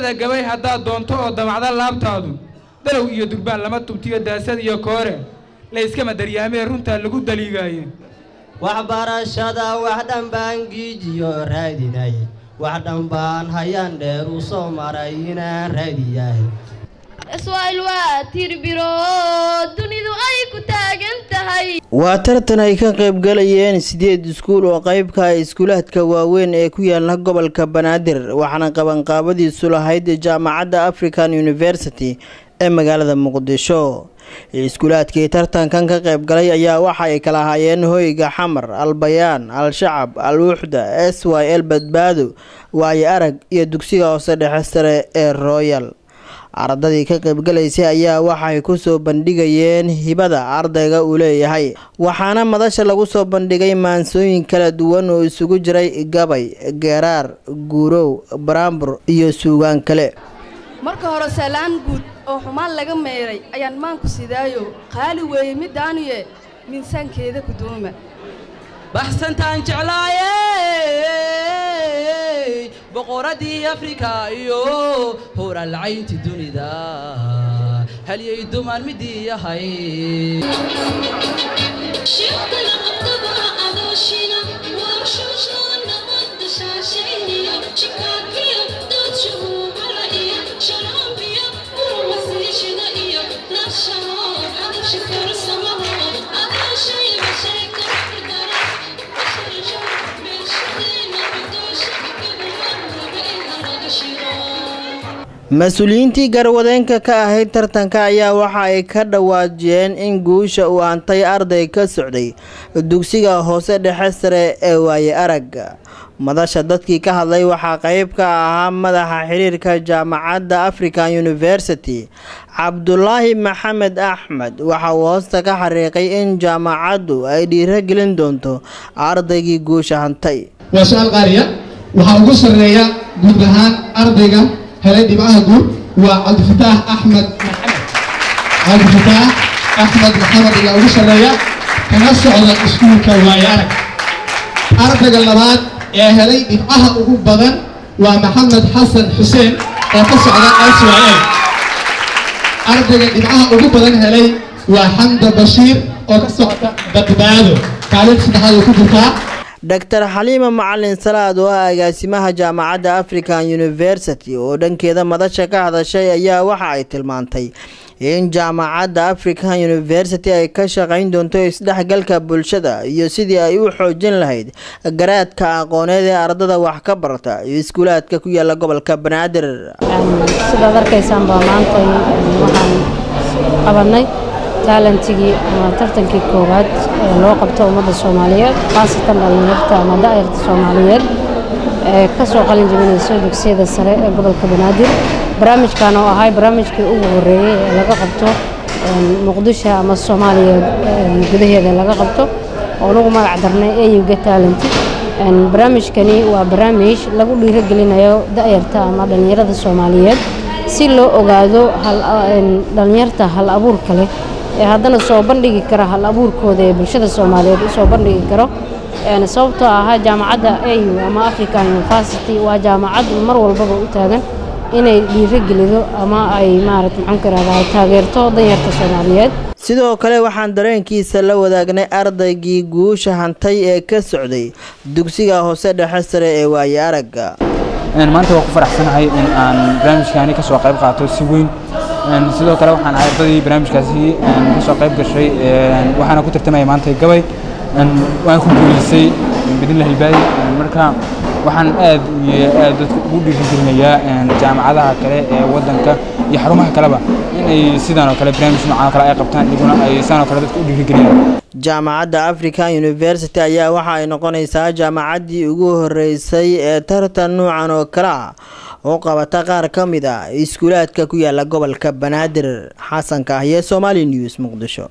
da'da gabay haddaad doonto oo damacda laabtaadu dalow iyo durbaan lama tubtiyo daasad iyo koore la yskama daryaamee runtaa lagu daliigaaye. Waxbarashada wax dhan baan giijiyo raadinay. Wax dhan baan hayaan dheer u soo maray inaan raadiyahay waa tartan ay ka qaybgalayeen sideed iskuul oo qeybka ah iskuulaadka waaweyn ee ku yaalla gobolka banaadir waxaana qabanqaabadiisu lahayd jaamacadda african university ee magaalada muqdisho. Iskuulaadkii tartankan ka qaybgalay ayaa waxa ay kala ahaayeen hoyga xamar albayaan al-shacab al-wuxda s y l badbaado waayo arag iyo dugsiga hoose dhexe sare ee royal ardadii ka qaybgalaysay ayaa waxay ku soo bandhigayeen hibada ardayga uu leeyahay. Waxaana madasha lagu soo bandhigay maansooyin kala duwan oo isugu jiray gabay geeraar guurow baraambur iyo suugaan kale. Marka hore salaan guud oo xumaan laga meeray ayaan maanku sidaayo. Qaali weeye midaanuye miisaankeeda ku duuma baxsantaan jeclaayey boqoradii afrika iyo howralcaynti dunida halyay dumaan midii yahay mas'uuliyiintii garwadeenka ka ahayd tartanka ayaa waxa ay ka dhawaajiyeen in guusha uu hantay arday ka socday dugsiga hoose dhexe sare ee waaye aragga. Madasha dadkii ka hadlay waxaa qeyb ka ahaa madaxa xiriirka jaamacadda african university cabdulaahi maxamed axmed. Waxa uu hoosta ka xariiqay in jaamacaddu ay dhiirogelin doonto ardaygii guusha hantay. Waa su'aal ugu sarreeya guud ardayga helay dhibcaha guud waa cabdifataax axmed cabdifataax axmed maxamed ayaa ugu sarreeya kana socda iskuulka waaye arag ardayga labaad ee helay dhibcaha ugu badan waa maxamed xasan xuseen oo ka socda s y ardayga dhibcaha ugu badan helay waa xamda bashiir oo ka socda badbaado. Kaalin saddexaad oo ku jirtaa doctor xaliima macalin salaad oo ah agaasimaha jaamacadda african university oo dhankeeda madasha ka hadashay ayaa waxa ay tilmaantay in jaamacadda african university ay ka shaqayn doonto isdhexgalka bulshada iyo sidii ay u xoojin lahayd garaadka aqooneed ee ardada wax ka barta iyo iskuulaadka ku yaalla gobolka banaadir. Sidaad arkaysaan baa maanta waxaan qabanay taalantigii ama tartankii koowaad ee loo qabto ummadda soomaaliyeed khaasatan dhallinyarta ama da'yarta soomaaliyeed ee ka soo qalin jabinayso dugsiyada sare ee gobolka banaadir. Barnaamijkan oo ahay barnaamijkii ugu horreeyey ee laga qabto muqdisho ama soomaaliya gudaheeda laga qabto oo lagu magac darnay eyuga taalanti barnaamijkani waa barnaamij lagu dhiirogelinayo da'yarta ama dhallinyarada soomaaliyeed si loo ogaado dhallinyarta hal abuurka leh ee haddana soo bandhigi kara hal abuurkooda ee bulshada soomaaliyeed u soo bandhigi karo. Sababtoo ahaa jaamacadda au ama african university waa jaamacad mar walbaba u taagan inay dhiirogelido ama ay maarata maxaan taageerto danyarta soomaaliyeed. Sidoo kale waxaan dareenkiisa la wadaagnay ardaygii guusha hantay ee ka socday dugsiga hoose dhexe sare ee waaye aragga maanta waa ku faraxsanahay in aan barnaamijkaani ka soo qayb qaato si weyn sidoo kale waxaan ahay ardadii barnaamijkaasi ka soo qayb gashay waxaana ku tartamaya maanta gabay. Waan ku guuleysay bidinla hilbaadi marka waxaan aad iyo aad dadka ugu dhiirigelinayaa jaamacadaha kale ee wadanka iyo xarumaha kaleba in ay sidaan oo kale barnaamij noocan oo kale ay qabtaan iguna ay sidaan oo kale dadka u dhiirigeliyaan jaamacadda african university ayaa waxa ay noqonaysaa jaamacaddii ugu horeysay ee tartan nuucan oo kale ah oo qabata qaar ka mid ah iskuulaadka ku yaalla gobolka banaadir xasan kahye somali news muqdisho